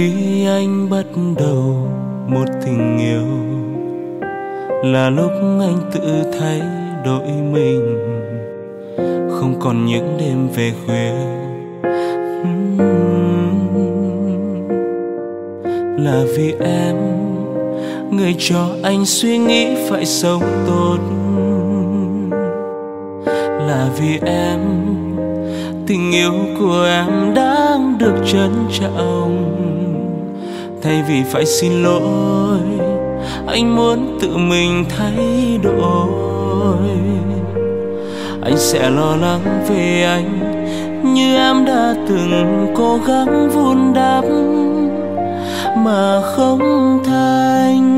khi anh bắt đầu một tình yêu là lúc anh tự thay đổi mình. Không còn những đêm về khuya. Hmm. Là vì em, người cho anh suy nghĩ phải sống tốt. Là vì em, tình yêu của em đang được trân trọng thay vì phải xin lỗi, anh muốn tự mình thay đổi. Anh sẽ lo lắng về anh như em đã từng cố gắng vun đắp mà không thành.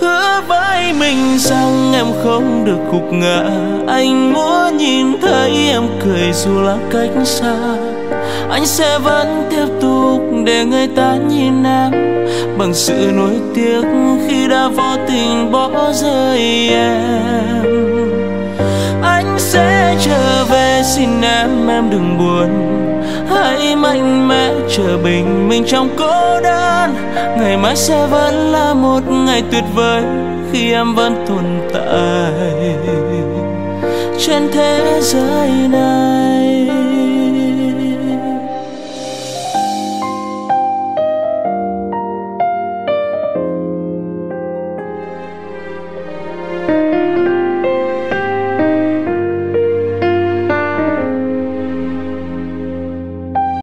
Hứa với mình rằng em không được gục ngã, anh muốn nhìn thấy em cười dù là cách xa anh sẽ vẫn tiếp tục để người ta nhìn em bằng sự nuối tiếc khi đã vô tình bỏ rơi em. Anh sẽ trở về xin em em đừng buồn. Hãy mạnh mẽ chờ bình minh trong cô đơn. Ngày mai sẽ vẫn là một ngày tuyệt vời khi em vẫn tồn tại. Trên thế giới này